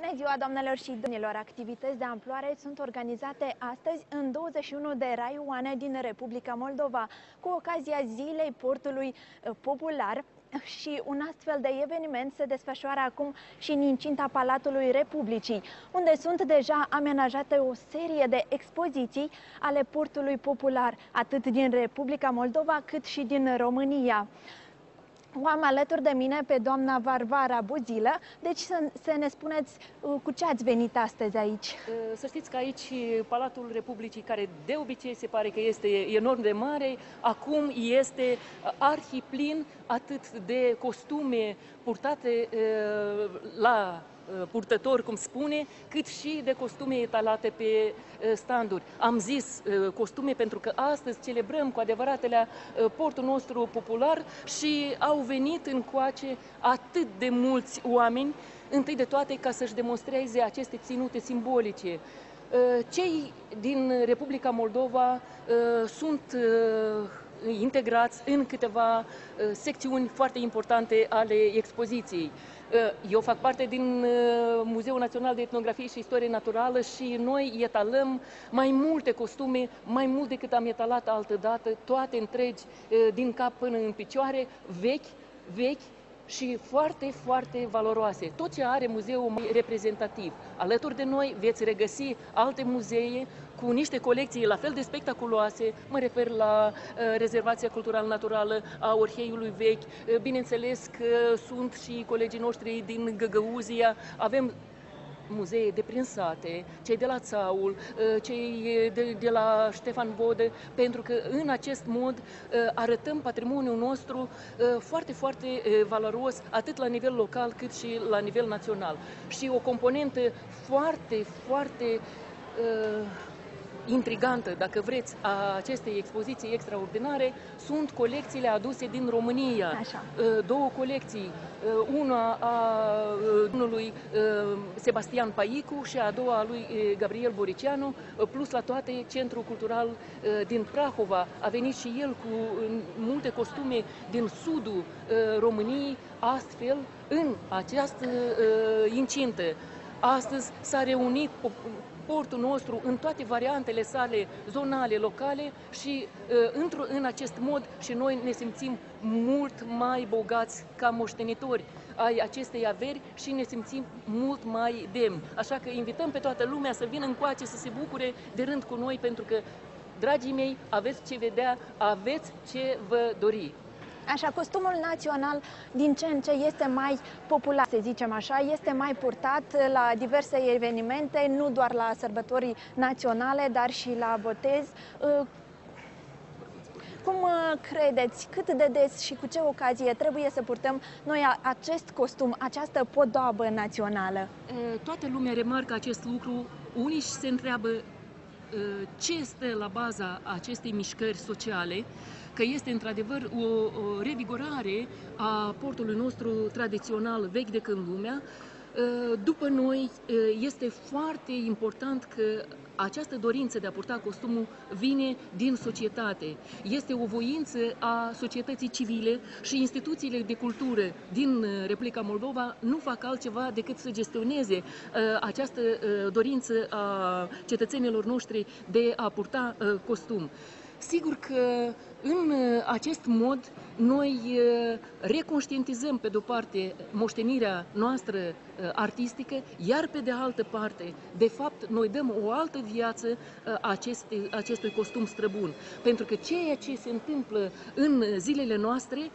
Bună ziua, doamnelor și domnilor! Activități de amploare sunt organizate astăzi în 21 de raioane din Republica Moldova, cu ocazia Zilei Portului uh, Popular, și un astfel de eveniment se desfășoară acum și în incinta Palatului Republicii, unde sunt deja amenajate o serie de expoziții ale portului popular, atât din Republica Moldova cât și din România. O am alături de mine pe doamna Varvara Buzilă, deci să, să ne spuneți uh, cu ce ați venit astăzi aici. Uh, să știți că aici Palatul Republicii, care de obicei se pare că este enorm de mare, acum este uh, arhiplin atât de costume purtate la Uh, purtător, cum spune, cât și de costume etalate pe uh, standuri. Am zis uh, costume pentru că astăzi celebrăm cu adevăratele portul nostru popular și au venit în coace atât de mulți oameni, întâi de toate ca să-și demonstreze aceste ținute simbolice. Cei din Republica Moldova sunt integrați în câteva secțiuni foarte importante ale expoziției. Uh, eu fac parte din uh, Muzeul Național de Etnografie și Istorie Naturală și noi etalăm mai multe costume, mai mult decât am etalat altă dată, toate întregi, uh, din cap până în picioare, vechi, vechi, și foarte, foarte valoroase. Tot ce are muzeul mai reprezentativ. Alături de noi veți regăsi alte muzee cu niște colecții la fel de spectaculoase. Mă refer la uh, Rezervația Cultural-Naturală a Orheiului Vechi. Uh, bineînțeles că sunt și colegii noștri din Găgăuzia. Avem muzee de prin sate, cei de la Țaul, uh, cei de, de la Ștefan Bode, pentru că în acest mod uh, arătăm patrimoniul nostru uh, foarte, foarte valoros, atât la nivel local cât și la nivel național. Și o componentă foarte, foarte intrigantă, dacă vreți, a acestei expoziții extraordinare sunt colecțiile aduse din România. Așa. Uh, două colecții, uh, una a uh, domnului Sebastian Paicu și a doua a lui Gabriel Boricianu, plus la toate Centrul Cultural din Prahova. A venit și el cu multe costume din sudul României, astfel în această incintă. Astăzi s-a reunit portul nostru în toate variantele sale zonale, locale și uh, în acest mod și noi ne simțim mult mai bogați ca moștenitori ai acestei averi și ne simțim mult mai demni. Așa că invităm pe toată lumea să vină încoace, să se bucure de rând cu noi, pentru că, dragii mei, aveți ce vedea, aveți ce vă dori. Așa, costumul național din ce în ce este mai popular, să zicem așa, este mai purtat la diverse evenimente, nu doar la sărbătorii naționale, dar și la botez. Uh, cum uh, credeți, cât de des și cu ce ocazie trebuie să purtăm noi acest costum, această podobă națională? Uh, toată lumea remarcă acest lucru. Unii se întreabă ce este la baza acestei mișcări sociale că este într-adevăr o, o revigorare a portului nostru tradițional vechi de când lumea. Ă, după noi, ă, este foarte important că această dorință de a purta costumul vine din societate. Este o voință a societății civile și instituțiile de cultură din Republica Moldova nu fac altceva decât să gestioneze uh, această uh, dorință a cetățenilor noștri de a purta uh, costum. Sigur că în uh, acest mod noi uh, reconștientizăm pe de-o parte moștenirea noastră uh, artistică, iar pe de altă parte, de fapt, noi dăm o altă viață aceste, acestui costum străbun. Pentru că ceea ce se întâmplă în zilele noastre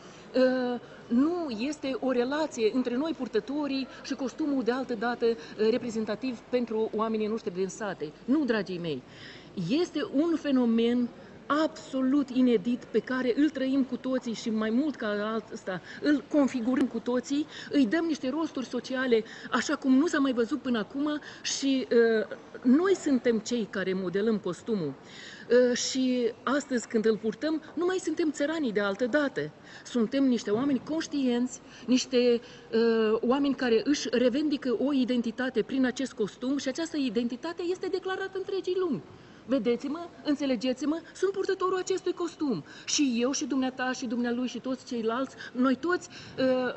nu este o relație între noi purtătorii și costumul de altă dată reprezentativ pentru oamenii noștri din sate. Nu, dragii mei, este un fenomen absolut inedit pe care îl trăim cu toții și mai mult ca asta, îl configurăm cu toții, îi dăm niște rosturi sociale așa cum nu s-a mai văzut până acum și uh, noi suntem cei care modelăm costumul. Uh, și astăzi când îl purtăm, nu mai suntem țăranii de altă dată. Suntem niște oameni conștienți, niște uh, oameni care își revendică o identitate prin acest costum și această identitate este declarată întregii lumi. Vedeți-mă, înțelegeți-mă, sunt purtătorul acestui costum. Și eu și dumneata și dumnealui și toți ceilalți, noi toți uh,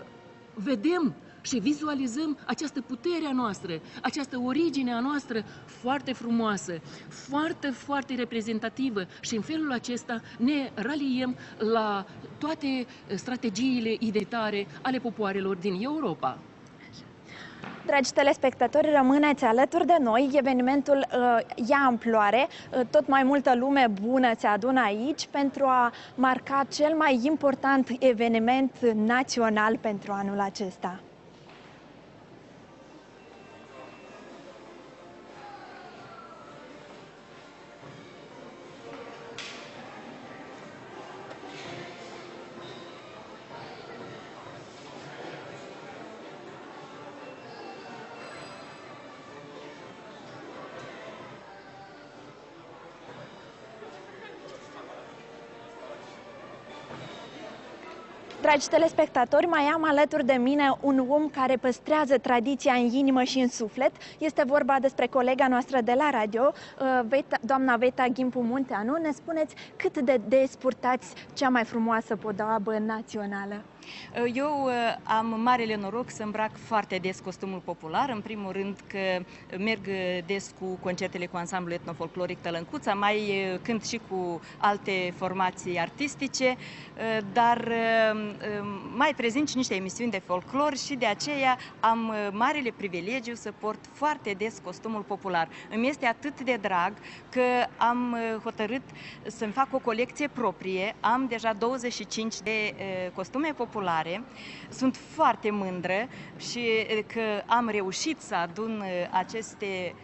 vedem și vizualizăm această putere a noastră, această origine a noastră foarte frumoasă, foarte, foarte reprezentativă și în felul acesta ne raliem la toate strategiile identitare ale popoarelor din Europa. Dragi telespectatori, rămâneți alături de noi. Evenimentul uh, ia amploare. Uh, tot mai multă lume bună se adună aici pentru a marca cel mai important eveniment național pentru anul acesta. Dragi telespectatori, mai am alături de mine un om care păstrează tradiția în inimă și în suflet. Este vorba despre colega noastră de la radio, uh, doamna Veta Gimpu Munteanu. Ne spuneți cât de des purtați cea mai frumoasă podoabă națională? Eu uh, am marele noroc să îmbrac foarte des costumul popular. În primul rând că merg des cu concertele cu ansamblul etnofolcloric Tălâncuța, mai uh, cânt și cu alte formații artistice, uh, dar mai prezint și niște emisiuni de folclor și de aceea am marele privilegiu să port foarte des costumul popular. Îmi este atât de drag că am hotărât să-mi fac o colecție proprie. Am deja 25 de costume populare populare. Sunt foarte mândră și că am reușit să adun aceste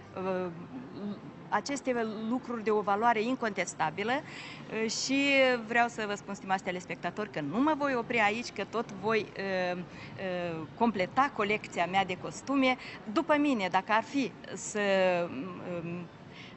aceste lucruri de o valoare incontestabilă și vreau să vă spun, stimați telespectatori, că nu mă voi opri aici, că tot voi uh, uh, completa colecția mea de costume. După mine, dacă ar fi să uh,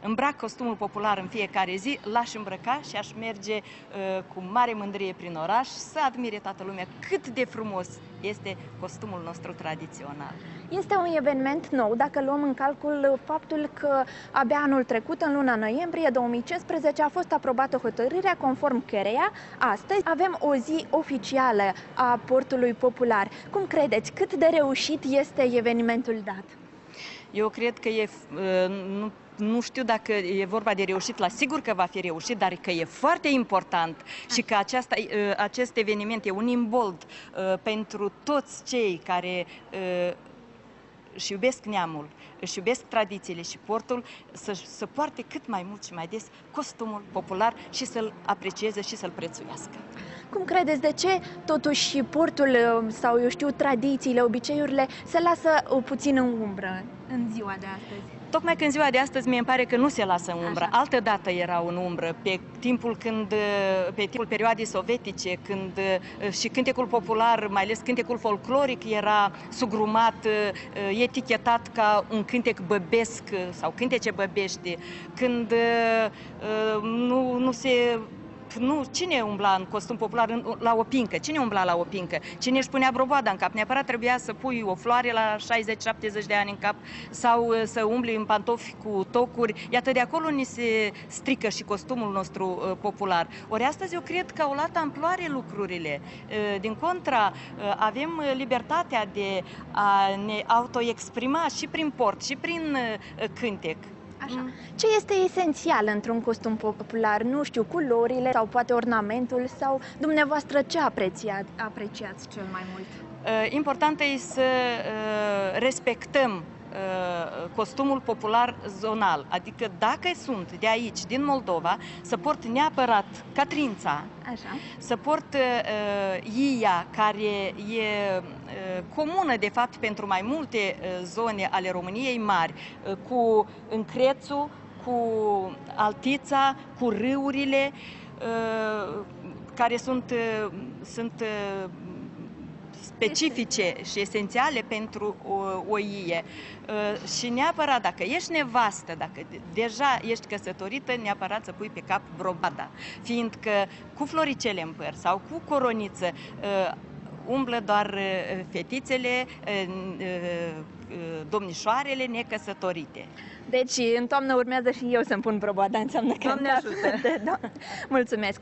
îmbrac costumul popular în fiecare zi, l-aș îmbrăca și aș merge uh, cu mare mândrie prin oraș să admire toată lumea cât de frumos este costumul nostru tradițional. Este un eveniment nou dacă luăm în calcul faptul că abia anul trecut, în luna noiembrie 2015, a fost aprobată hotărârea conform căreia astăzi avem o zi oficială a portului popular. Cum credeți, cât de reușit este evenimentul dat? Eu cred că e, uh, nu nu știu dacă e vorba de reușit, la sigur că va fi reușit, dar că e foarte important și că aceasta, ă, acest eveniment e un imbold ă, pentru toți cei care ă, își iubesc neamul, își iubesc tradițiile și portul, să, să poarte cât mai mult și mai des costumul popular și să-l aprecieze și să-l prețuiască. Cum credeți de ce totuși portul sau, eu știu, tradițiile, obiceiurile se lasă puțin în umbră în ziua de astăzi? Tocmai că în ziua de astăzi mi pare că nu se lasă în umbră. Așa. Altă dată era în umbră, pe timpul când, pe timpul perioadei sovietice, când și cântecul popular, mai ales cântecul folcloric, era sugrumat, etichetat ca un cântec băbesc sau cântece băbești, când nu, nu se nu, cine umbla în costum popular în, la o pincă? Cine umbla la o pincă? Cine își punea broboada în cap? Neapărat trebuia să pui o floare la 60-70 de ani în cap sau uh, să umbli în pantofi cu tocuri. Iată, de acolo ni se strică și costumul nostru uh, popular. Ori astăzi eu cred că au luat amploare lucrurile. Uh, din contra, uh, avem libertatea de a ne autoexprima și prin port și prin uh, cântec. Așa. Mm. Ce este esențial într-un costum popular? Nu știu, culorile sau poate ornamentul sau dumneavoastră ce apreciați, apreciați cel mai mult? Uh, important e să uh, respectăm Uh, costumul popular zonal. Adică dacă sunt de aici, din Moldova, să port neapărat catrința, Așa. să port uh, ia, care e uh, comună, de fapt, pentru mai multe uh, zone ale României mari, uh, cu încrețul, cu altița, cu râurile, uh, care sunt, uh, sunt uh, specifice și esențiale pentru o, o ie. Uh, și neapărat, dacă ești nevastă, dacă deja ești căsătorită, neapărat să pui pe cap brobada. Fiindcă cu floricele în păr sau cu coroniță, uh, umblă doar uh, fetițele, uh, uh, domnișoarele necăsătorite. Deci, în toamnă urmează și eu să-mi pun proboada, înseamnă că... Doamne ajută! De, da. Mulțumesc!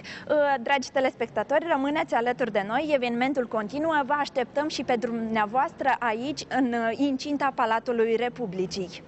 Dragi telespectatori, rămâneți alături de noi, evenimentul continuă, vă așteptăm și pe dumneavoastră aici, în incinta Palatului Republicii.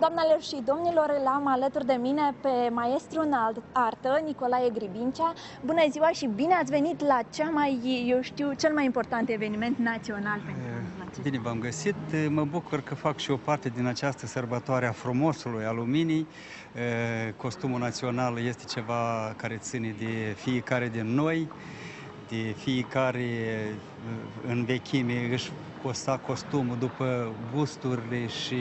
Doamnelor și domnilor, îl am alături de mine pe maestru în artă, Nicolae Gribincea. Bună ziua și bine ați venit la cea mai, eu știu, cel mai important eveniment național pentru acest Bine v-am găsit. Mă bucur că fac și o parte din această sărbătoare a frumosului aluminii. Costumul național este ceva care ține de fiecare din noi, de fiecare în vechime își costa costumul după gusturile și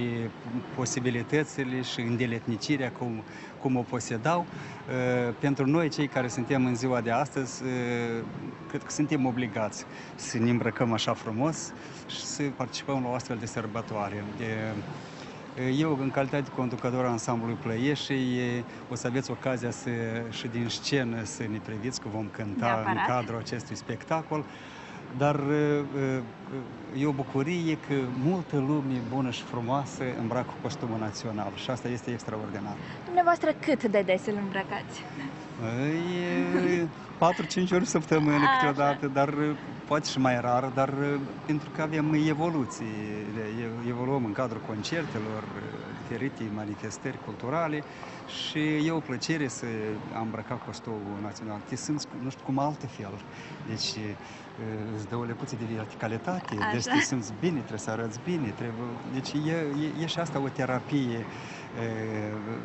posibilitățile și îndeletnicirea cum, cum o posedau. Uh, pentru noi, cei care suntem în ziua de astăzi, uh, cred că suntem obligați să ne îmbrăcăm așa frumos și să participăm la o astfel de sărbătoare. Uh, eu, în calitate de conducător a ansamblului Plăieșii, o să aveți ocazia să, și din scenă să ne priviți că vom cânta în cadrul acestui spectacol dar e o bucurie că multă lume bună și frumoasă îmbracă costumul național și asta este extraordinar. Dumneavoastră cât de des îl îmbrăcați? E 4-5 ori săptămână câteodată, dar poate și mai rar, dar pentru că avem evoluții, evoluăm în cadrul concertelor, diferite manifestări culturale și e o plăcere să am îmbrăcat costumul național. Te simți, nu știu, cum altfel. Deci îți dă o lecuță de verticalitate, Așa. deci te simți bine, trebuie să arăți bine. Trebuie... Deci e, e, e și asta o terapie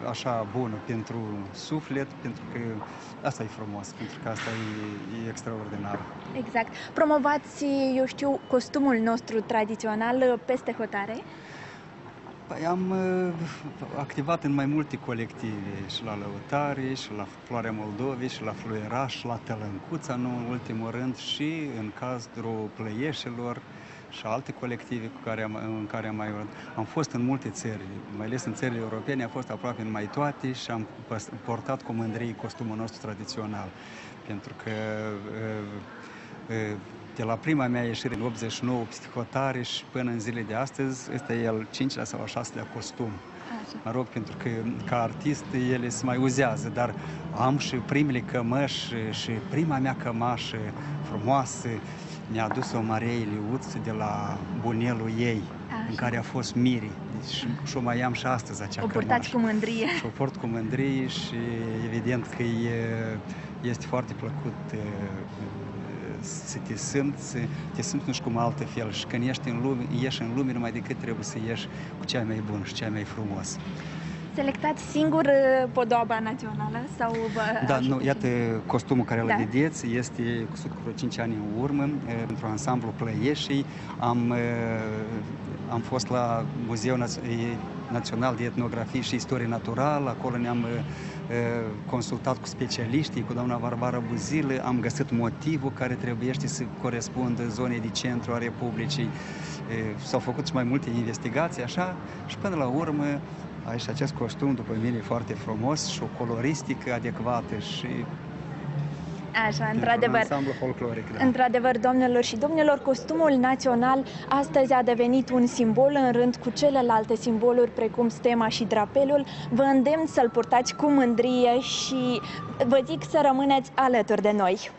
așa bună pentru suflet, pentru că asta e frumos, pentru că asta e, e extraordinar. Exact. Promovați, eu știu, costumul nostru tradițional peste hotare? Păi am uh, activat în mai multe colective, și la Lăutare, și la Floarea Moldovei, și la Fluieraș, la Tălâncuța, nu în ultimul rând, și în cadrul Plăieșilor și alte colective cu care am, în care am mai am fost în multe țări, mai ales în țările europene, am fost aproape în mai toate și am portat cu mândrie costumul nostru tradițional. Pentru că uh, uh, de la prima mea ieșire în 89 psihotare și până în zile de astăzi, este el 5 sau a 6 costum. Așa. Mă rog, pentru că ca artist ele se mai uzează, dar am și primele cămăși și prima mea cămașă frumoasă mi-a adus-o Maria Iliuț de la bunelul ei, Așa. în care a fost Miri. Deci, și o mai am și astăzi acea O purtați cu mândrie. Și o port cu mândrie și evident că e, este foarte plăcut să te simți, să te simți nu știu cum altă fel și când ești în lume, ieși în lume numai decât trebuie să ieși cu cea mai bună și cea mai frumos. Selectați singur uh, podoaba națională sau vă Da, nu, iată costumul care da. îl vedeți, este cusut cu vreo 5 ani în urmă uh, pentru ansamblu Plăieșii. Am, uh, am fost la Muzeul Național de Etnografie și Istorie Naturală, acolo ne-am consultat cu specialiștii, cu doamna Barbara Buzilă, am găsit motivul care trebuie să corespundă zonei de centru a Republicii. S-au făcut și mai multe investigații, așa, și până la urmă aici acest costum, după mine, e foarte frumos și o coloristică adecvată și Așa, într-adevăr. folcloric, da. Într-adevăr, domnilor și domnilor, costumul național astăzi a devenit un simbol în rând cu celelalte simboluri precum stema și drapelul. Vă îndemn să-l purtați cu mândrie și vă zic să rămâneți alături de noi.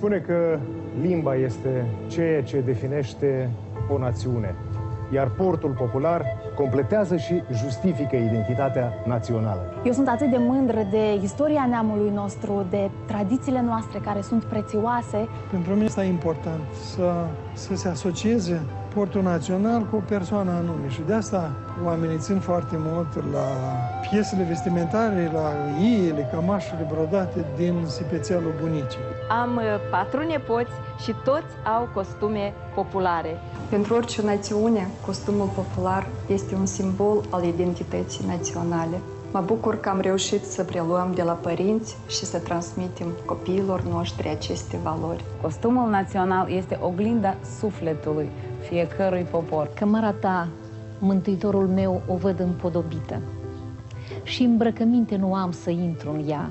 Spune că limba este ceea ce definește o națiune, iar portul popular completează și justifică identitatea națională. Eu sunt atât de mândră de istoria neamului nostru, de tradițiile noastre care sunt prețioase. Pentru mine este important să, să se asocieze portul național cu o persoană anume și de asta oamenii țin foarte mult la piesele vestimentare, la iile, cămașele brodate din sipețelul bunicii. Am uh, patru nepoți și toți au costume populare. Pentru orice națiune, costumul popular este un simbol al identității naționale. Mă bucur că am reușit să preluăm de la părinți și să transmitem copiilor noștri aceste valori. Costumul național este oglinda sufletului fiecărui popor. Cămara ta, mântuitorul meu, o văd împodobită și îmbrăcăminte nu am să intru în ea.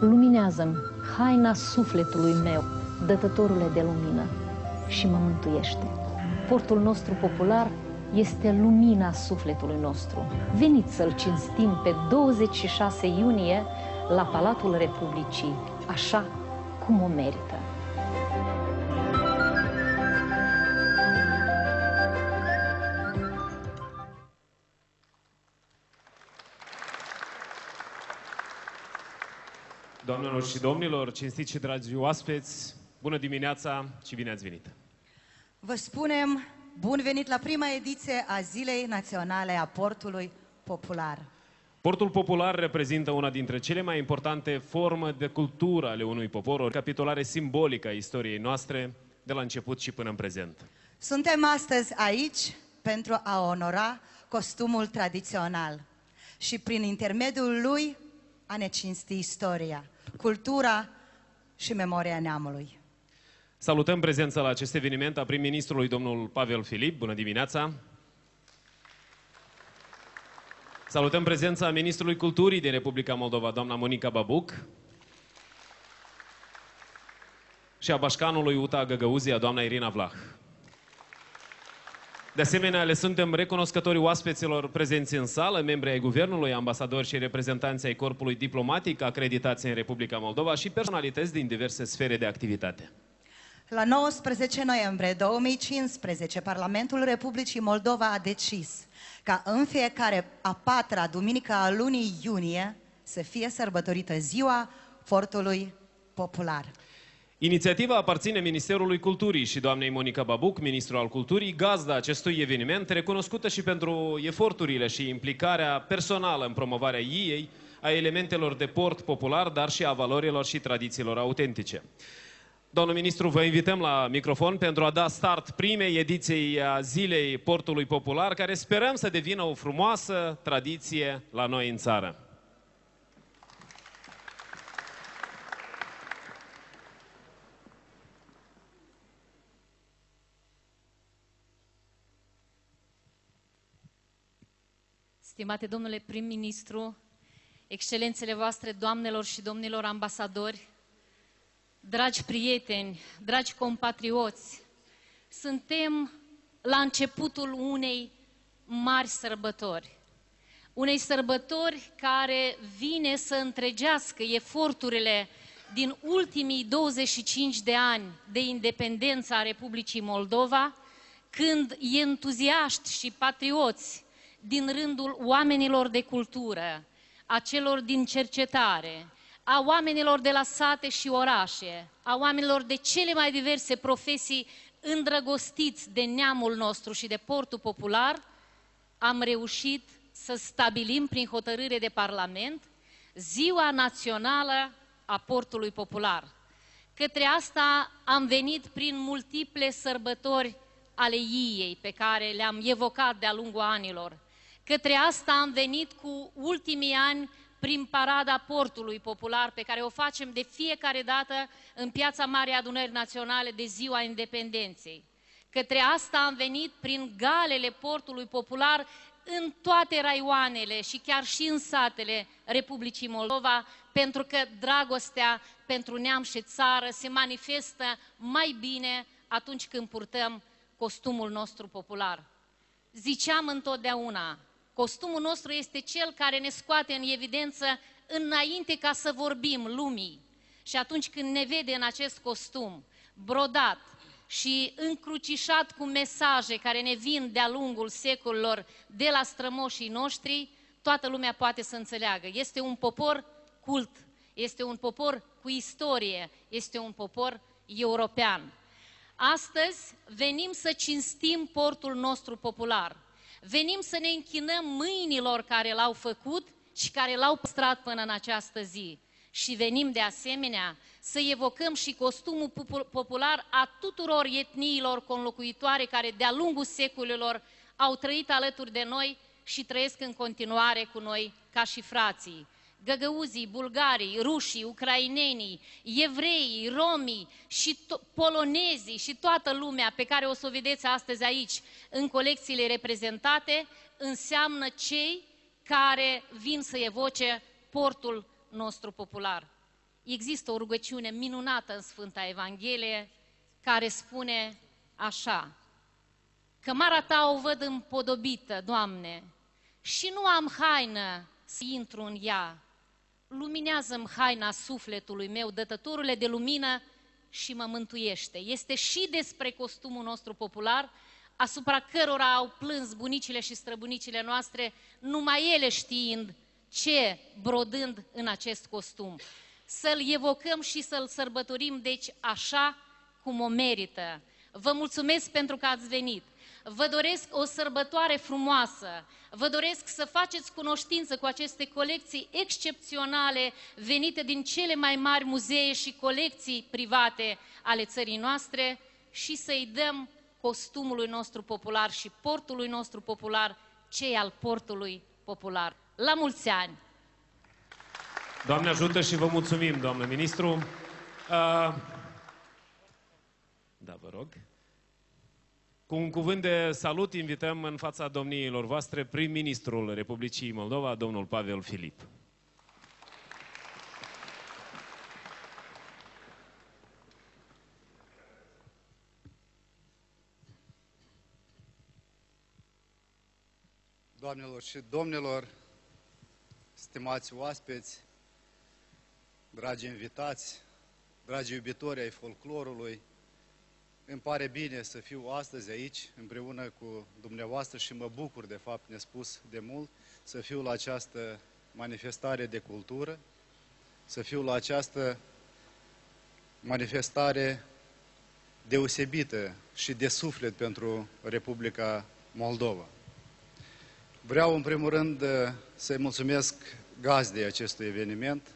Luminează-mi haina sufletului meu, dătătorule de lumină, și mă mântuiește. Portul nostru popular este lumina sufletului nostru. Veniți să-l cinstim pe 26 iunie la Palatul Republicii, așa cum o merită. Doamnelor și domnilor, cinstiți și dragi oaspeți, bună dimineața și bine ați venit! Vă spunem bun venit la prima ediție a Zilei Naționale a Portului Popular. Portul popular reprezintă una dintre cele mai importante forme de cultură ale unui popor, o capitolare simbolică a istoriei noastre, de la început și până în prezent. Suntem astăzi aici pentru a onora costumul tradițional și prin intermediul lui a ne cinsti istoria, cultura și memoria neamului. Salutăm prezența la acest eveniment a prim-ministrului domnul Pavel Filip. Bună dimineața! Salutăm prezența ministrului culturii din Republica Moldova, doamna Monica Babuc. Și a bașcanului UTA Găgăuzia, doamna Irina Vlah. De asemenea, le suntem recunoscători oaspeților prezenți în sală, membri ai guvernului, ambasadori și reprezentanți ai corpului diplomatic acreditați în Republica Moldova și personalități din diverse sfere de activitate. La 19 noiembrie 2015, Parlamentul Republicii Moldova a decis ca în fiecare a patra duminică a lunii iunie să fie sărbătorită ziua Fortului Popular. Inițiativa aparține Ministerului Culturii și doamnei Monica Babuc, ministrul al Culturii, gazda acestui eveniment, recunoscută și pentru eforturile și implicarea personală în promovarea ei, a elementelor de port popular, dar și a valorilor și tradițiilor autentice. Domnul ministru, vă invităm la microfon pentru a da start primei ediției a Zilei Portului Popular, care sperăm să devină o frumoasă tradiție la noi în țară. Stimate domnule prim-ministru, excelențele voastre, doamnelor și domnilor ambasadori, dragi prieteni, dragi compatrioți, suntem la începutul unei mari sărbători. Unei sărbători care vine să întregească eforturile din ultimii 25 de ani de independență a Republicii Moldova, când entuziaști și patrioți din rândul oamenilor de cultură, a celor din cercetare, a oamenilor de la sate și orașe, a oamenilor de cele mai diverse profesii îndrăgostiți de neamul nostru și de portul popular, am reușit să stabilim prin hotărâre de Parlament Ziua Națională a Portului Popular. Către asta am venit prin multiple sărbători ale iei pe care le-am evocat de-a lungul anilor. Către asta am venit cu ultimii ani prin parada portului popular pe care o facem de fiecare dată în Piața Mare Adunări Naționale de Ziua Independenței. Către asta am venit prin galele portului popular în toate raioanele și chiar și în satele Republicii Moldova, pentru că dragostea pentru neam și țară se manifestă mai bine atunci când purtăm costumul nostru popular. Ziceam întotdeauna, Costumul nostru este cel care ne scoate în evidență înainte ca să vorbim lumii. Și atunci când ne vede în acest costum brodat și încrucișat cu mesaje care ne vin de-a lungul secolilor de la strămoșii noștri, toată lumea poate să înțeleagă. Este un popor cult, este un popor cu istorie, este un popor european. Astăzi venim să cinstim portul nostru popular. Venim să ne închinăm mâinilor care l-au făcut și care l-au păstrat până în această zi. Și venim de asemenea să evocăm și costumul popular a tuturor etniilor conlocuitoare care de-a lungul secolelor au trăit alături de noi și trăiesc în continuare cu noi ca și frații găgăuzii, bulgarii, rușii, ucrainenii, evreii, romii și polonezii și toată lumea pe care o să o vedeți astăzi aici în colecțiile reprezentate, înseamnă cei care vin să evoce portul nostru popular. Există o rugăciune minunată în Sfânta Evanghelie care spune așa, Cămara ta o văd împodobită, Doamne, și nu am haină să intru în ea, luminează-mi haina sufletului meu, dătătorule de lumină și mă mântuiește. Este și despre costumul nostru popular, asupra cărora au plâns bunicile și străbunicile noastre, numai ele știind ce brodând în acest costum. Să-l evocăm și să-l sărbătorim, deci, așa cum o merită. Vă mulțumesc pentru că ați venit. Vă doresc o sărbătoare frumoasă. Vă doresc să faceți cunoștință cu aceste colecții excepționale venite din cele mai mari muzee și colecții private ale țării noastre și să-i dăm costumului nostru popular și portului nostru popular, cei al portului popular. La mulți ani! Doamne ajută și vă mulțumim, doamnă ministru. Uh, da, vă rog. Cu un cuvânt de salut invităm în fața domniilor voastre prim-ministrul Republicii Moldova, domnul Pavel Filip. Doamnelor și domnilor, stimați oaspeți, dragi invitați, dragi iubitori ai folclorului, îmi pare bine să fiu astăzi aici, împreună cu dumneavoastră și mă bucur, de fapt, nespus de mult, să fiu la această manifestare de cultură, să fiu la această manifestare deosebită și de suflet pentru Republica Moldova. Vreau, în primul rând, să-i mulțumesc gazdei acestui eveniment,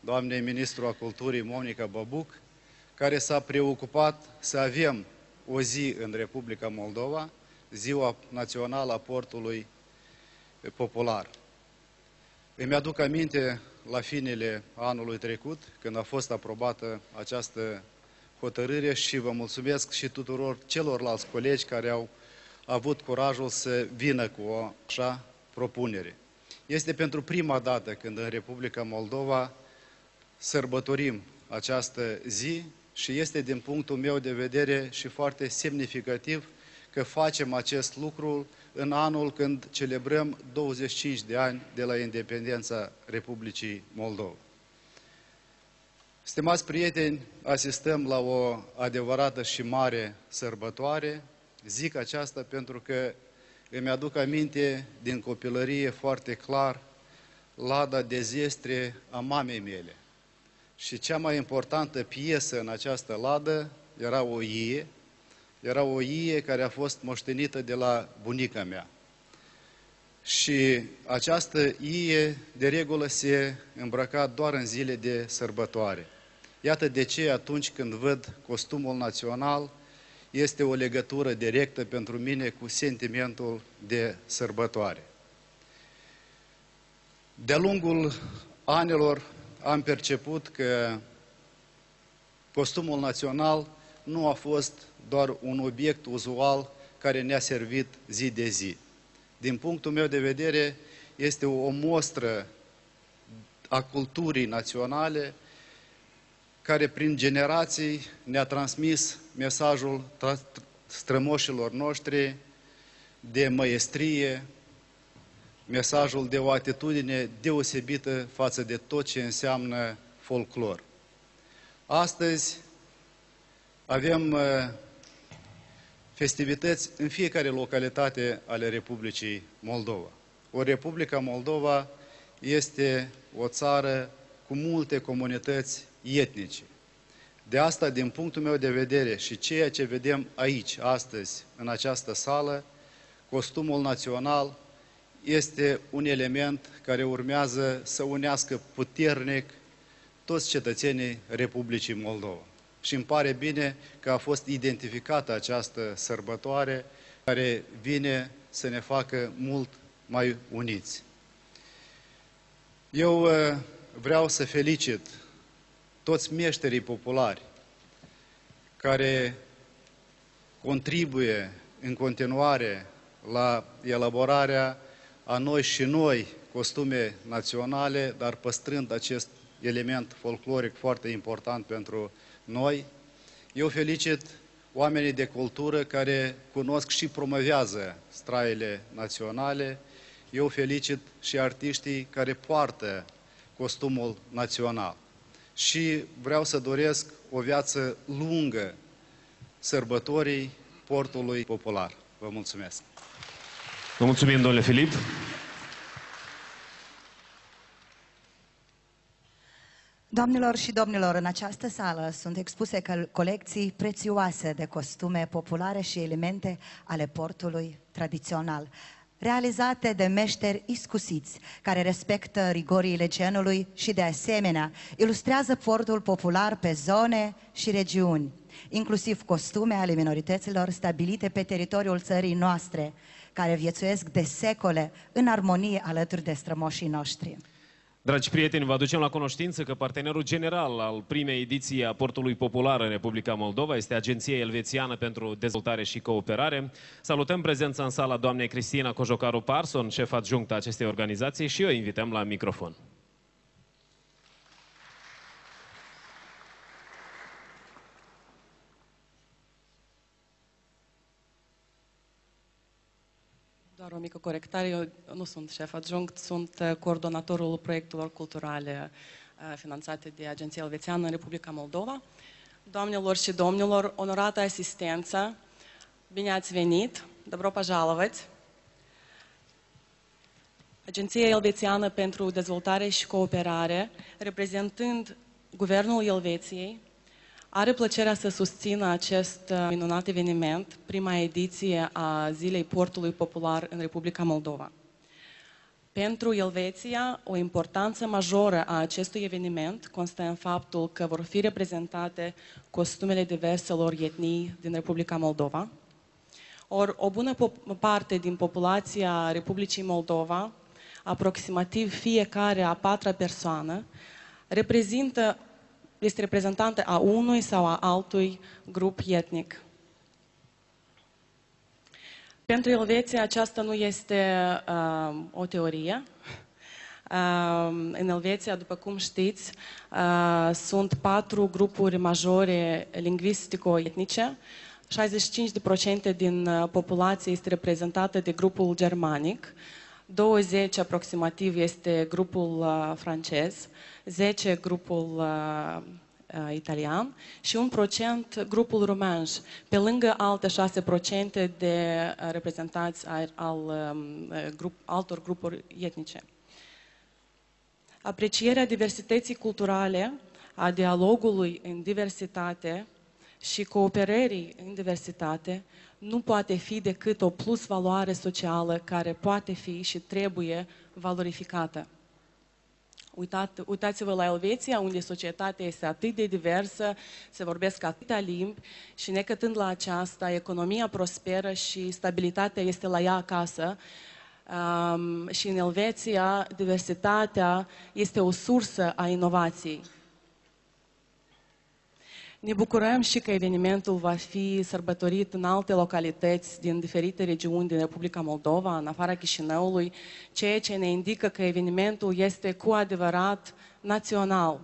doamnei ministru a culturii Monica Babuc, care s-a preocupat să avem o zi în Republica Moldova, Ziua Națională a Portului Popular. Îmi aduc aminte la finele anului trecut, când a fost aprobată această hotărâre și vă mulțumesc și tuturor celorlalți colegi care au avut curajul să vină cu o așa propunere. Este pentru prima dată când în Republica Moldova sărbătorim această zi și este din punctul meu de vedere și foarte semnificativ că facem acest lucru în anul când celebrăm 25 de ani de la independența Republicii Moldova. Stimați prieteni, asistăm la o adevărată și mare sărbătoare. Zic aceasta pentru că îmi aduc aminte din copilărie foarte clar lada de zestre a mamei mele. Și cea mai importantă piesă în această ladă era o ie, era o ie care a fost moștenită de la bunica mea. Și această ie de regulă se îmbrăca doar în zile de sărbătoare. Iată de ce atunci când văd costumul național, este o legătură directă pentru mine cu sentimentul de sărbătoare. De-a lungul anilor am perceput că costumul național nu a fost doar un obiect uzual care ne-a servit zi de zi. Din punctul meu de vedere, este o mostră a culturii naționale care prin generații ne-a transmis mesajul strămoșilor noștri de măiestrie, mesajul de o atitudine deosebită față de tot ce înseamnă folclor. Astăzi avem uh, festivități în fiecare localitate ale Republicii Moldova. O Republica Moldova este o țară cu multe comunități etnice. De asta, din punctul meu de vedere și ceea ce vedem aici, astăzi, în această sală, costumul național este un element care urmează să unească puternic toți cetățenii Republicii Moldova. Și îmi pare bine că a fost identificată această sărbătoare care vine să ne facă mult mai uniți. Eu uh, vreau să felicit toți meșterii populari care contribuie în continuare la elaborarea a noi și noi costume naționale, dar păstrând acest element folcloric foarte important pentru noi. Eu felicit oamenii de cultură care cunosc și promovează straile naționale. Eu felicit și artiștii care poartă costumul național. Și vreau să doresc o viață lungă sărbătorii portului popular. Vă mulțumesc! Vă mulțumim, domnule Filip. Doamnelor și domnilor, în această sală sunt expuse colecții prețioase de costume populare și elemente ale portului tradițional, realizate de meșteri iscusiți, care respectă rigoriile genului și, de asemenea, ilustrează portul popular pe zone și regiuni, inclusiv costume ale minorităților stabilite pe teritoriul țării noastre, care viețuiesc de secole în armonie alături de strămoșii noștri. Dragi prieteni, vă aducem la cunoștință că partenerul general al primei ediții a Portului Popular în Republica Moldova este Agenția Elvețiană pentru Dezvoltare și Cooperare. Salutăm prezența în sala doamnei Cristina Cojocaru Parson, șef adjunct a acestei organizații și o invităm la microfon. mică corectare, eu nu sunt șef adjunct, sunt uh, coordonatorul proiectelor culturale uh, finanțate de Agenția Elvețiană în Republica Moldova. Doamnelor și domnilor, onorată asistență, bine ați venit, добро пожаловать! Agenția Elvețiană pentru Dezvoltare și Cooperare, reprezentând Guvernul Elveției, are plăcerea să susțină acest uh, minunat eveniment, prima ediție a Zilei Portului Popular în Republica Moldova. Pentru Elveția, o importanță majoră a acestui eveniment constă în faptul că vor fi reprezentate costumele diverselor etnii din Republica Moldova. Ori o bună parte din populația Republicii Moldova, aproximativ fiecare a patra persoană, reprezintă este reprezentantă a unui sau a altui grup etnic. Pentru Elveția aceasta nu este uh, o teorie. Uh, în Elveția, după cum știți, uh, sunt patru grupuri majore lingvistico-etnice. 65% din uh, populație este reprezentată de grupul germanic, 20 aproximativ este grupul uh, francez, 10 grupul uh, uh, italian și un procent grupul rumenj, pe lângă alte 6% de uh, reprezentanți al, al um, grup, altor grupuri etnice. Aprecierea diversității culturale, a dialogului în diversitate și cooperării în diversitate nu poate fi decât o plus valoare socială care poate fi și trebuie valorificată. Uitat, uitați-vă la Elveția, unde societatea este atât de diversă, se vorbesc atâtea limbi și necătând la aceasta, economia prosperă și stabilitatea este la ea acasă. Um, și în Elveția, diversitatea este o sursă a inovației. Ne bucurăm și că evenimentul va fi sărbătorit în alte localități din diferite regiuni din Republica Moldova, în afara Chișinăului, ceea ce ne indică că evenimentul este cu adevărat național.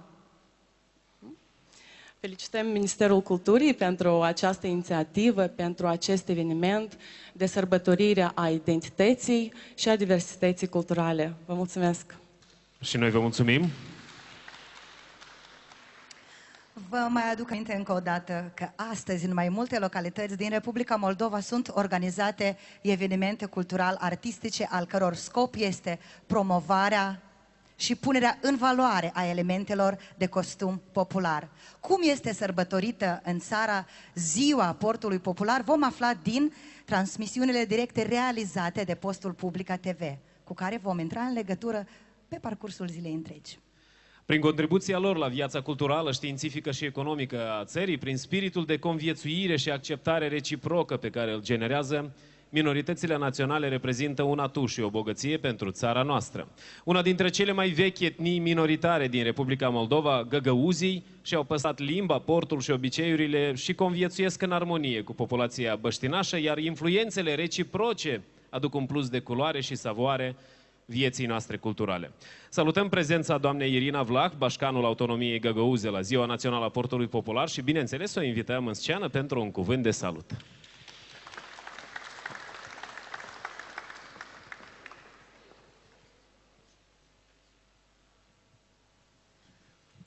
Felicităm Ministerul Culturii pentru această inițiativă, pentru acest eveniment de sărbătorire a identității și a diversității culturale. Vă mulțumesc! Și noi vă mulțumim! Vă mai aduc aminte încă o dată că astăzi în mai multe localități din Republica Moldova sunt organizate evenimente cultural-artistice al căror scop este promovarea și punerea în valoare a elementelor de costum popular. Cum este sărbătorită în țara ziua portului popular vom afla din transmisiunile directe realizate de postul Publica TV, cu care vom intra în legătură pe parcursul zilei întregi. Prin contribuția lor la viața culturală, științifică și economică a țării, prin spiritul de conviețuire și acceptare reciprocă pe care îl generează, minoritățile naționale reprezintă un atuș și o bogăție pentru țara noastră. Una dintre cele mai vechi etnii minoritare din Republica Moldova, găgăuzii, și-au păstrat limba, portul și obiceiurile și conviețuiesc în armonie cu populația băștinașă, iar influențele reciproce aduc un plus de culoare și savoare vieții noastre culturale. Salutăm prezența doamnei Irina Vlah, bașcanul autonomiei Găgăuze la Ziua Națională a Portului Popular și, bineînțeles, o invităm în scenă pentru un cuvânt de salut.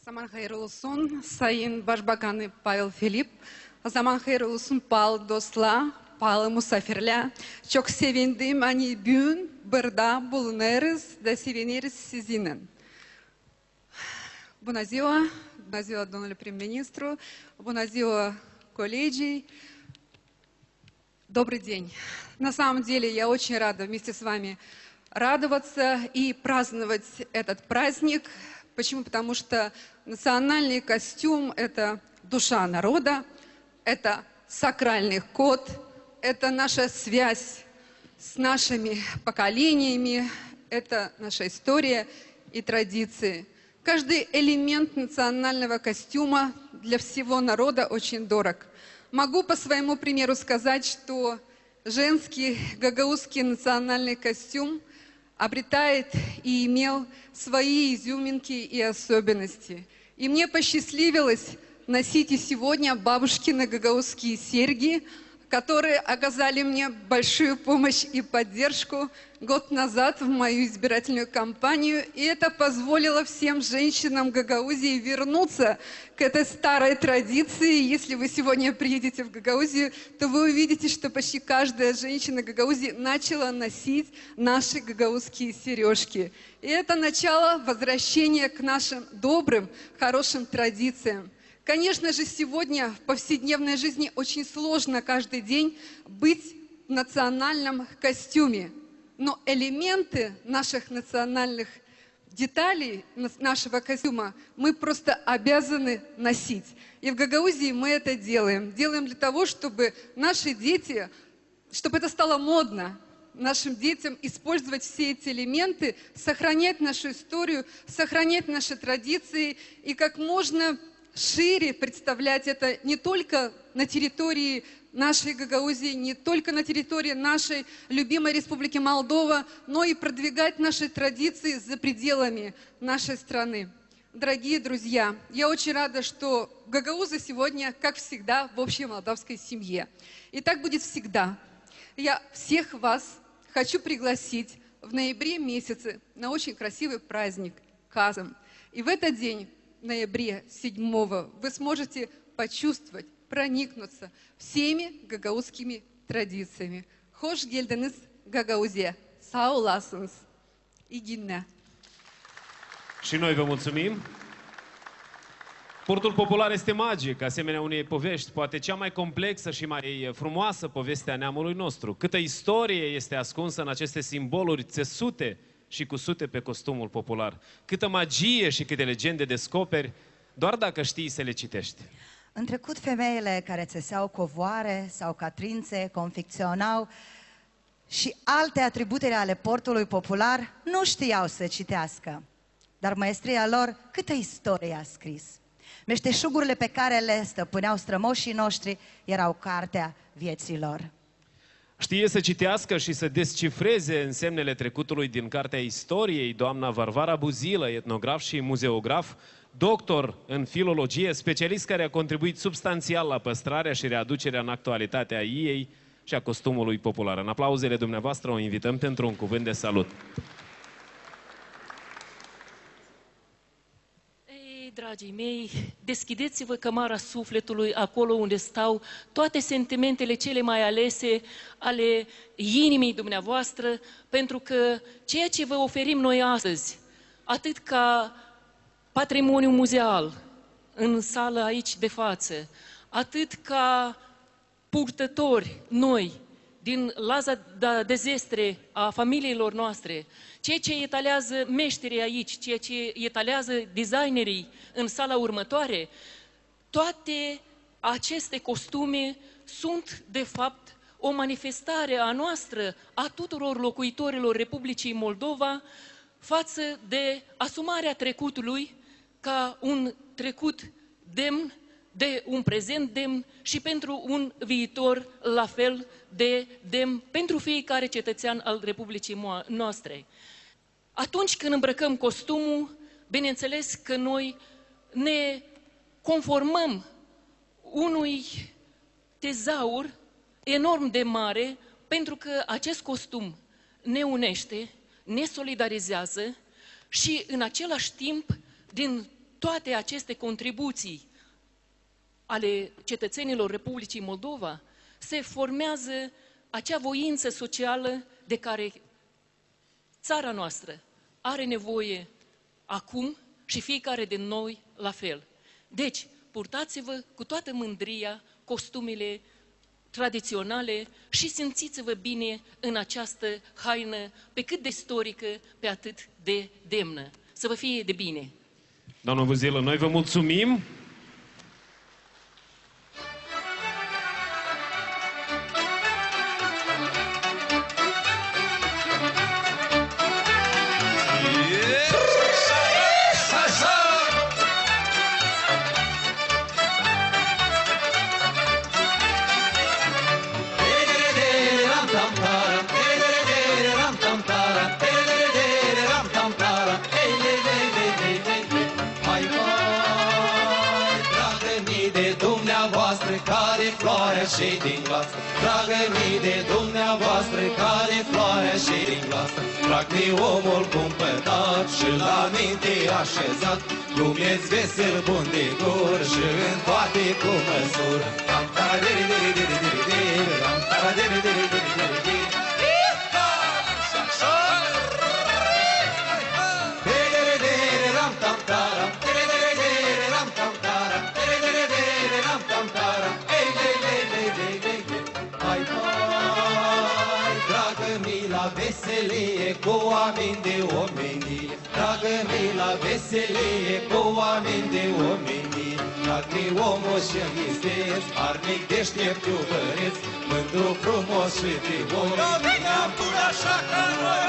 Zaman hayırlı olsun Sayın Başbakanı Pavel Filip. Zaman hayırlı olsun Pal dostlar, Pal misafirler. Çok sevindim hani bugün burada bulunuruz da seviniriz sizinle. Bună ziua, bună ziua domnule prim-ministru, коллеги. Добрый день. На самом деле я очень рада вместе с вами радоваться и праздновать этот праздник. Почему? Потому что национальный костюм – это душа народа, это сакральный код, это наша связь с нашими поколениями, это наша история и традиции. Каждый элемент национального костюма для всего народа очень дорог. Могу по своему примеру сказать, что женский гагаузский национальный костюм обретает и имел свои изюминки и особенности. И мне посчастливилось носить и сегодня бабушкины гагаузские серьги, которые оказали мне большую помощь и поддержку год назад в мою избирательную кампанию. И это позволило всем женщинам Гагаузии вернуться к этой старой традиции. Если вы сегодня приедете в Гагаузию, то вы увидите, что почти каждая женщина Гагаузии начала носить наши гагаузские сережки. И это начало возвращения к нашим добрым, хорошим традициям. Конечно же, сегодня в повседневной жизни очень сложно каждый день быть в национальном костюме. Но элементы наших национальных деталей нашего костюма мы просто обязаны носить. И в Гагаузии мы это делаем. Делаем для того, чтобы наши дети, чтобы это стало модно, нашим детям использовать все эти элементы, сохранять нашу историю, сохранять наши традиции и как можно шире представлять это не только на территории нашей Гагаузии, не только на территории нашей любимой республики Молдова, но и продвигать наши традиции за пределами нашей страны. Дорогие друзья, я очень рада, что Гагаузы сегодня, как всегда, в общей молдавской семье. И так будет всегда. Я всех вас хочу пригласить в ноябре месяце на очень красивый праздник Казам. И в этот день в ноябре 7 вы сможете почувствовать, проникнуться всеми гагаузскими традициями. Хош гельденис гагаузе, сауласенс и гинне. Și noi vă mulțumim. Portul Popular este magic, asemenea unei povești, poate cea mai complexă și mai frumoasă poveste a neamului nostru. Câtă istorie este ascunsă în aceste simboluri țesute și cusute pe costumul popular. Câtă magie și câte legende descoperi, doar dacă știi să le citești. În trecut, femeile care țeseau covoare sau catrințe confecționau și alte atribute ale portului popular nu știau să citească. Dar maestria lor câtă istorie a scris. Meșteșugurile pe care le stăpâneau strămoșii noștri erau cartea vieții lor. Știe să citească și să descifreze însemnele trecutului din Cartea Istoriei doamna Varvara Buzilă, etnograf și muzeograf, doctor în filologie, specialist care a contribuit substanțial la păstrarea și readucerea în actualitate a ei și a costumului popular. În aplauzele dumneavoastră o invităm pentru un cuvânt de salut. Dragii mei, deschideți-vă cămara sufletului acolo unde stau toate sentimentele cele mai alese ale inimii dumneavoastră, pentru că ceea ce vă oferim noi astăzi, atât ca patrimoniu muzeal, în sală aici de față, atât ca purtători noi din laza de zestre a familiilor noastre, ceea ce etalează meșterii aici, ceea ce etalează designerii în sala următoare, toate aceste costume sunt, de fapt, o manifestare a noastră, a tuturor locuitorilor Republicii Moldova, față de asumarea trecutului ca un trecut demn, de un prezent demn și pentru un viitor la fel de demn pentru fiecare cetățean al Republicii noastre. Atunci când îmbrăcăm costumul, bineînțeles că noi ne conformăm unui tezaur enorm de mare, pentru că acest costum ne unește, ne solidarizează și în același timp, din toate aceste contribuții ale cetățenilor Republicii Moldova, se formează acea voință socială de care țara noastră are nevoie acum și fiecare din noi la fel. Deci, purtați-vă cu toată mândria costumele tradiționale și simțiți-vă bine în această haină, pe cât de istorică, pe atât de demnă. Să vă fie de bine! Doamna Buzilă, noi vă mulțumim! Și din glas Dragă mii de dumneavoastră care floarea și din glas Drag mi omul cumpătat și la minte așezat. Cum ești vesel bun de gur și în toate cu măsură. Ram tara cu oameni de omenie Dragă mi la veselie cu oameni de omenie Drag-mi omul și isteț, arnic deștept iubăreț Mândru frumos și frivol Bine am pur așa! Ca noi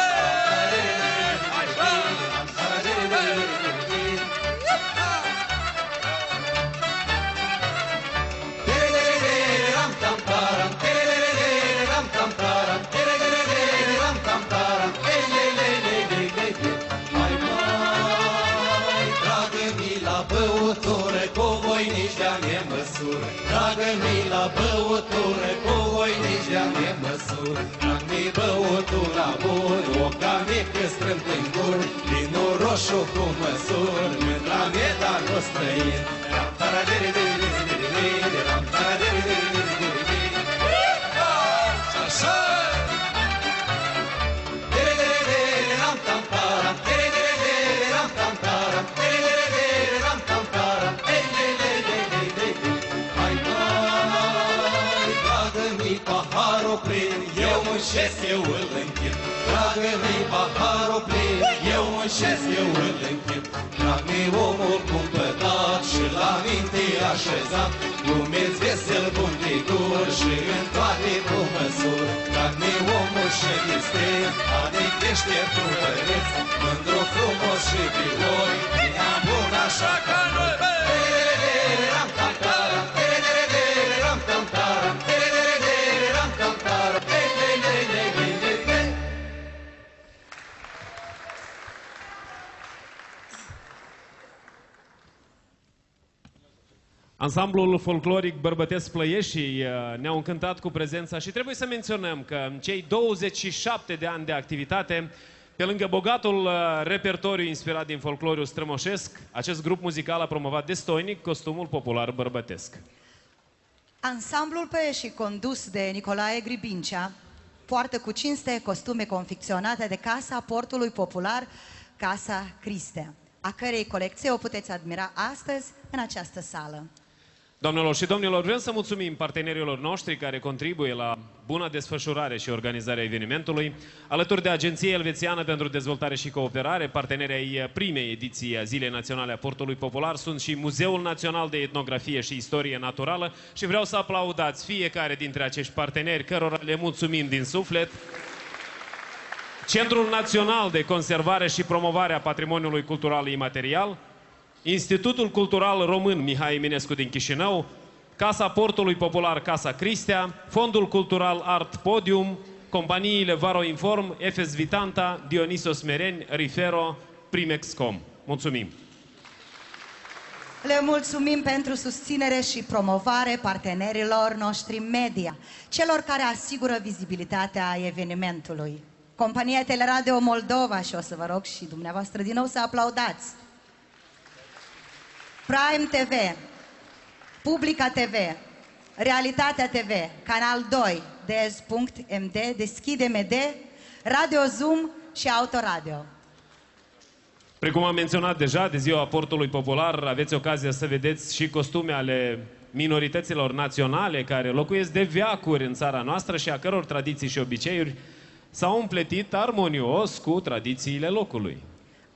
Dragă-mi la băutură, cu voi nici de-a nemăsură. Drag-mi băutura bun, o camică strâmb în gur, Vinul roșu cu măsuri, mândra mie, dar nu străin. Ram tara diri diri diri diri diri, ram tara muncesc, eu îl închid. Dragă-mi paharul plin, eu muncesc, eu îl închid. Drag-mi omul cumpătat și la minte așezat, Cum-eți vesel bun de gur și în toate cu măsuri. Drag-mi omul și isteț, adică deștept cu băreț, Mândru frumos și pilori, ne-am bun așa ca noi. Ram Ansamblul folcloric Bărbătesc Plăieșii uh, ne-au încântat cu prezența și trebuie să menționăm că în cei 27 de ani de activitate Pe lângă bogatul uh, repertoriu inspirat din folcloriul strămoșesc, acest grup muzical a promovat destoinic costumul popular bărbătesc. Ansamblul pe și condus de Nicolae Gribincea poartă cu cinste costume confecționate de Casa Portului Popular, Casa Cristea, a cărei colecție o puteți admira astăzi în această sală. Doamnelor și domnilor, vrem să mulțumim partenerilor noștri care contribuie la buna desfășurare și organizarea evenimentului, alături de Agenția Elvețiană pentru Dezvoltare și Cooperare, partenerii ai primei ediții a Zilei Naționale a Portului Popular, sunt și Muzeul Național de Etnografie și Istorie Naturală și vreau să aplaudați fiecare dintre acești parteneri, cărora le mulțumim din suflet. Centrul Național de Conservare și Promovare a Patrimoniului Cultural Imaterial, Institutul Cultural Român Mihai Eminescu din Chișinău, Casa Portului Popular Casa Cristea, Fondul Cultural Art Podium, companiile Varo Inform, FS Vitanta, Dionisos Mereni, Rifero, Primexcom. Mulțumim! Le mulțumim pentru susținere și promovare partenerilor noștri media, celor care asigură vizibilitatea evenimentului. Compania Teleradio Moldova și o să vă rog și dumneavoastră din nou să aplaudați. Prime TV, Publica TV, Realitatea TV, Canal 2, DS.md, Deschide MD, Radio Zoom și Autoradio. Precum am menționat deja, de ziua Portului Popular, aveți ocazia să vedeți și costume ale minorităților naționale care locuiesc de veacuri în țara noastră și a căror tradiții și obiceiuri s-au împletit armonios cu tradițiile locului.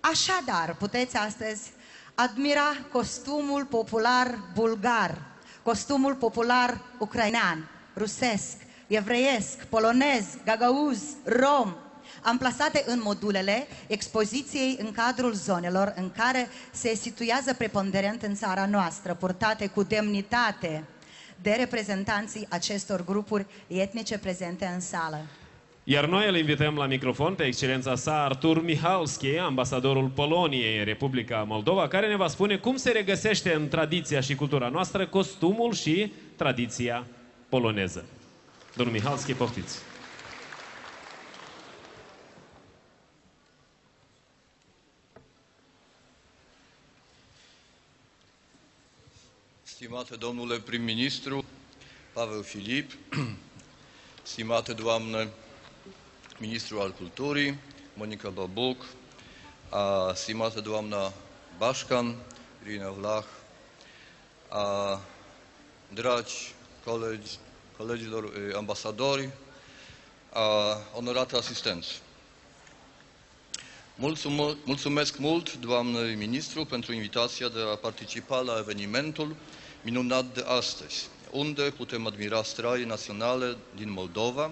Așadar, puteți astăzi admira costumul popular bulgar, costumul popular ucrainean, rusesc, evreiesc, polonez, gagauz, rom, amplasate în modulele expoziției în cadrul zonelor în care se situează preponderent în țara noastră, purtate cu demnitate de reprezentanții acestor grupuri etnice prezente în sală. Iar noi îl invităm la microfon pe excelența sa Artur Mihalski, ambasadorul Poloniei în Republica Moldova, care ne va spune cum se regăsește în tradiția și cultura noastră costumul și tradiția poloneză. Domnul Mihalski, poftiți! Stimate domnule prim-ministru Pavel Filip, stimate doamnă ministru al culturii, Monica Babuc, a stimată doamna Bașcan, Irina Vlah, a dragi colegi, colegilor eh, ambasadori, a onorată asistenți. Mulțumesc mult, doamnă ministru, pentru invitația de a participa la evenimentul minunat de astăzi, unde putem admira straii naționale din Moldova,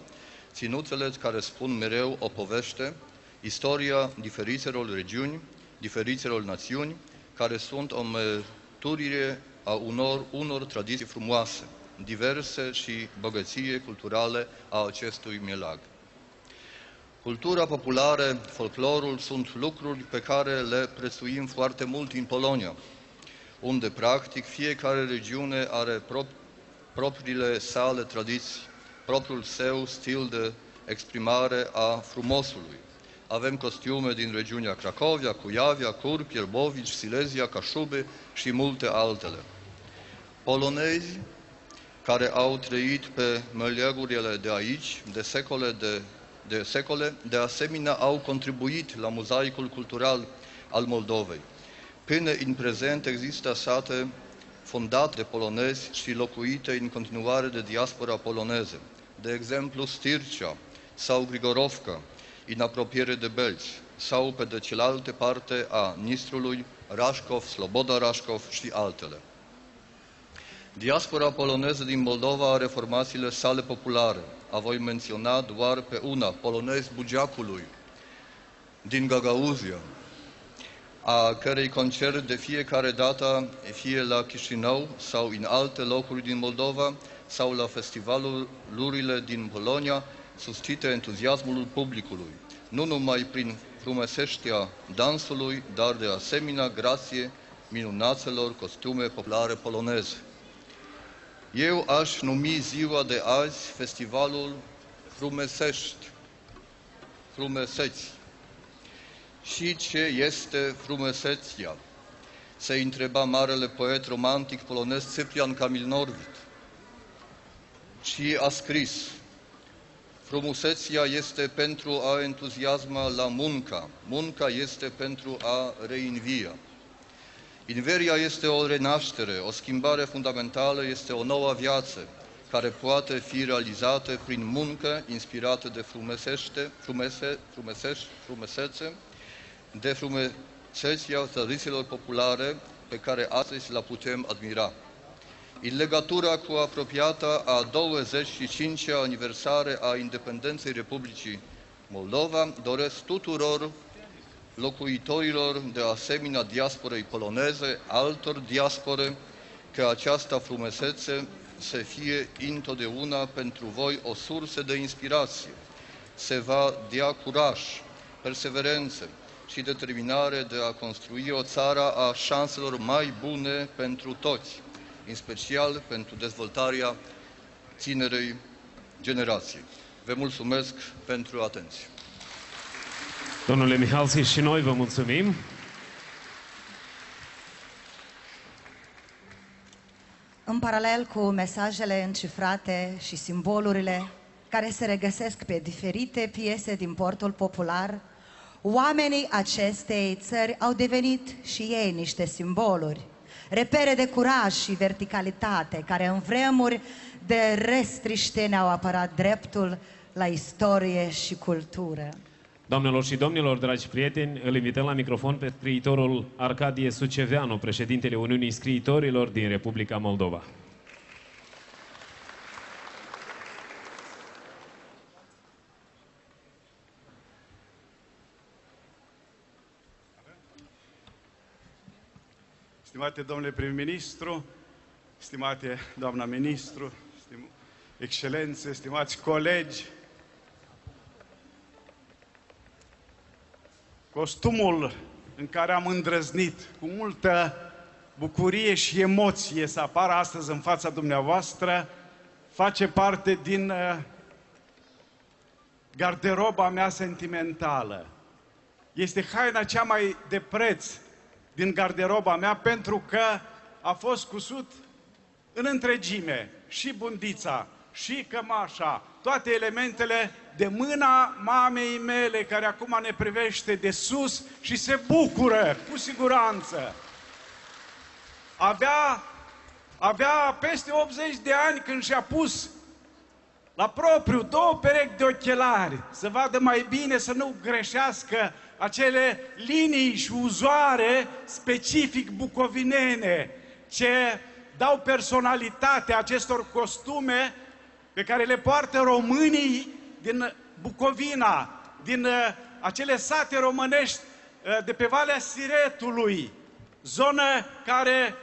ținuțele care spun mereu o poveste, istoria diferitelor regiuni, diferitelor națiuni, care sunt o mărturire a unor, unor tradiții frumoase, diverse și bogăție culturale a acestui melag. Cultura populară, folclorul sunt lucruri pe care le prețuim foarte mult în Polonia, unde practic fiecare regiune are propriile sale tradiții propriul său stil de exprimare a frumosului. Avem costume din regiunea Cracovia, Cuiavia, Curp, Ierbovici, Silezia, Cașube și multe altele. Polonezi care au trăit pe meleagurile de aici, de secole, de, de secole, de asemenea au contribuit la mozaicul cultural al Moldovei. Până în prezent există sate fondate de polonezi și locuite în continuare de diaspora poloneză de exemplu Stircea sau Grigorovca, în apropiere de Belți, sau pe de cealaltă parte a Nistrului, Rașcov, Sloboda Rașcov și altele. Diaspora poloneză din Moldova are formațiile sale populare. A voi menționa doar pe una, polonez Bugeacului, din Gagauzia, a cărei concert de fiecare dată, fie la Chișinău sau în alte locuri din Moldova, sau la festivalurile din Polonia suscite entuziasmul publicului, nu numai prin frumeseștia dansului, dar de asemenea grație minunațelor costume populare poloneze. Eu aș numi ziua de azi festivalul Frumesești, Frumeseți, și ce este frumusețea? Se întreba marele poet romantic polonez Cyprian Kamil Norwid. Și a scris, Frumusețea este pentru a entuziasma la munca, munca este pentru a reinvia. Inveria este o renaștere, o schimbare fundamentală, este o nouă viață care poate fi realizată prin muncă inspirată de frumesește, frumese, frumeseș, frumesețe, de frumusețea tradițiilor populare pe care astăzi la putem admira. În legătura cu apropiata a 25-a aniversare a independenței Republicii Moldova, doresc tuturor locuitorilor de asemenea diasporei poloneze, altor diaspore, că această frumusețe să fie întotdeauna pentru voi o sursă de inspirație. Se va dea curaj, perseverență și determinare de a construi o țară a șanselor mai bune pentru toți, în special pentru dezvoltarea tinerei generații. Vă mulțumesc pentru atenție. Domnule Mihalski, și noi vă mulțumim. În paralel cu mesajele încifrate și simbolurile care se regăsesc pe diferite piese din portul popular, oamenii acestei țări au devenit și ei niște simboluri, repere de curaj și verticalitate, care în vremuri de restriște ne-au apărat dreptul la istorie și cultură. Doamnelor și domnilor, dragi prieteni, îl invităm la microfon pe scriitorul Arcadie Suceveanu, președintele Uniunii Scriitorilor din Republica Moldova. Stimate domnule prim-ministru, stimate doamna ministru, stim... excelențe, stimați colegi, Costumul în care am îndrăznit cu multă bucurie și emoție să apară astăzi în fața dumneavoastră face parte din uh, garderoba mea sentimentală. Este haina cea mai de preț din garderoba mea pentru că a fost cusut în întregime și bundița, și cămașa, toate elementele de mâna mamei mele, care acum ne privește de sus și se bucură, cu siguranță. Avea, avea peste 80 de ani când și-a pus la propriu două perechi de ochelari, să vadă mai bine, să nu greșească acele linii și uzoare specific bucovinene, ce dau personalitate acestor costume pe care le poartă românii din Bucovina, din uh, acele sate românești uh, de pe Valea Siretului, zonă care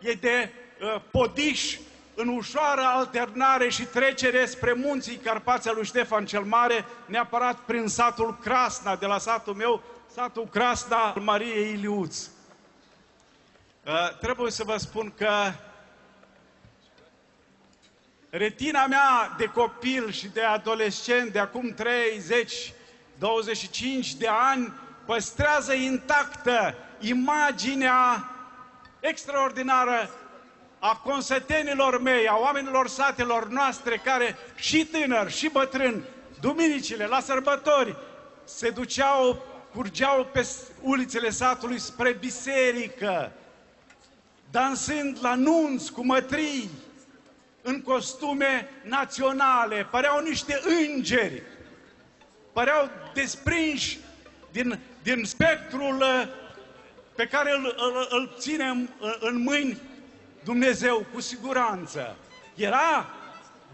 e de uh, podiș în ușoară alternare și trecere spre munții Carpația lui Ștefan cel Mare, neapărat prin satul Crasna, de la satul meu, satul Crasna al Mariei Iliuț. Uh, trebuie să vă spun că retina mea de copil și de adolescent de acum 30, 25 de ani păstrează intactă imaginea extraordinară a consătenilor mei, a oamenilor satelor noastre care și tânări și bătrâni, duminicile, la sărbători, se duceau, curgeau pe ulițele satului spre biserică, dansând la nunți cu mătrii, în costume naționale, păreau niște îngeri, păreau desprinși din, din spectrul uh, pe care îl, îl, îl ținem în mâini Dumnezeu, cu siguranță. Era,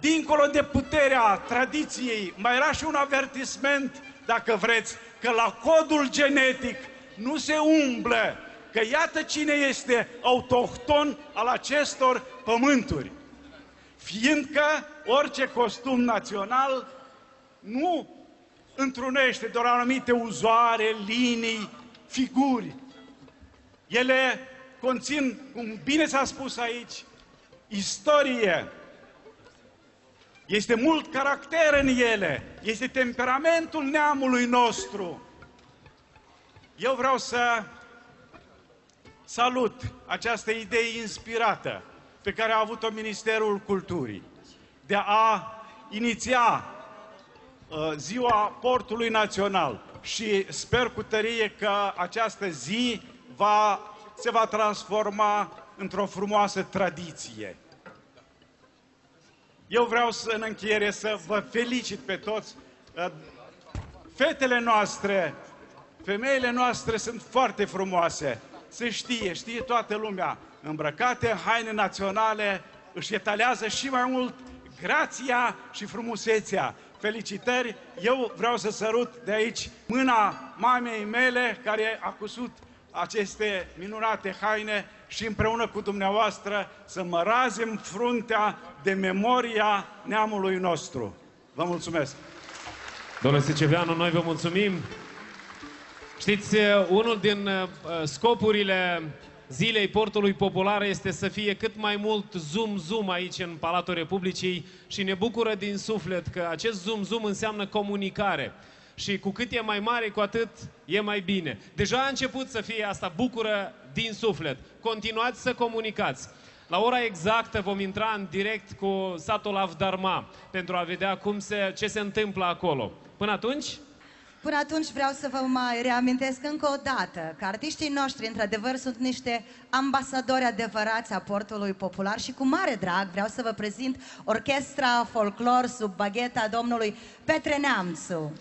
dincolo de puterea tradiției, mai era și un avertisment, dacă vreți, că la codul genetic nu se umblă, că iată cine este autohton al acestor pământuri fiindcă orice costum național nu întrunește doar anumite uzoare, linii, figuri. Ele conțin, cum bine s-a spus aici, istorie. Este mult caracter în ele, este temperamentul neamului nostru. Eu vreau să salut această idee inspirată pe care a avut-o Ministerul Culturii de a iniția uh, ziua Portului Național și sper cu tărie că această zi va, se va transforma într-o frumoasă tradiție. Eu vreau să, în încheiere să vă felicit pe toți. Uh, Fetele noastre, femeile noastre sunt foarte frumoase. Se știe, știe toată lumea. Îmbrăcate în haine naționale, își etalează și mai mult grația și frumusețea. Felicitări! Eu vreau să sărut de aici mâna mamei mele care a cusut aceste minunate haine și împreună cu dumneavoastră să mă razim fruntea de memoria neamului nostru. Vă mulțumesc! Domnule Seceveanu, noi vă mulțumim. Știți, unul din uh, scopurile Zilei Portului Popular este să fie cât mai mult zoom-zoom aici în Palatul Republicii și ne bucură din suflet că acest zoom-zoom înseamnă comunicare. Și cu cât e mai mare, cu atât e mai bine. Deja a început să fie asta, bucură din suflet. Continuați să comunicați. La ora exactă vom intra în direct cu satul Avdarma pentru a vedea cum se, ce se întâmplă acolo. Până atunci, Până atunci vreau să vă mai reamintesc încă o dată că artiștii noștri, într-adevăr, sunt niște ambasadori adevărați a portului popular și cu mare drag vreau să vă prezint orchestra folclor sub bagheta domnului Petre Neamțu.